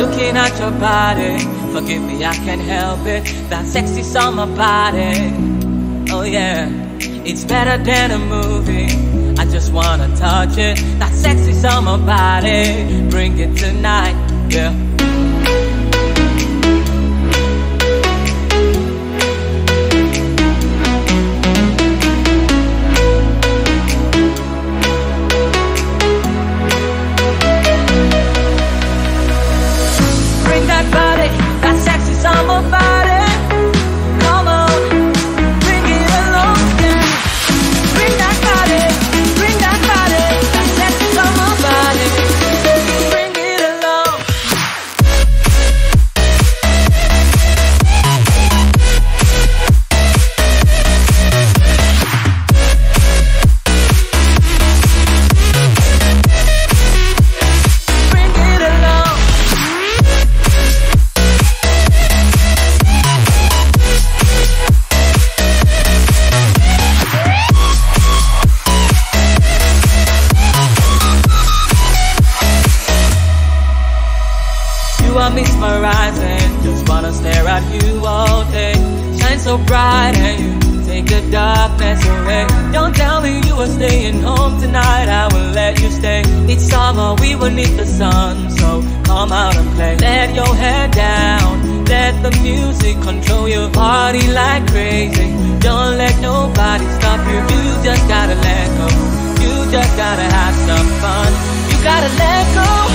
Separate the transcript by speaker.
Speaker 1: looking at your body. Forgive me, I can't help it. That sexy summer body. Oh yeah, it's better than a movie. I just wanna touch it. That sexy summer body. Bring it tonight, yeah. Are mesmerizing, just wanna stare at you all day. Shine so bright and you take the darkness away. Don't tell me you are staying home tonight, I will let you stay. It's summer, we will need the sun, so come out and play. Let your head down, let the music control your body like crazy. Don't let nobody stop you, you just gotta let go. You just gotta have some fun. You gotta let go.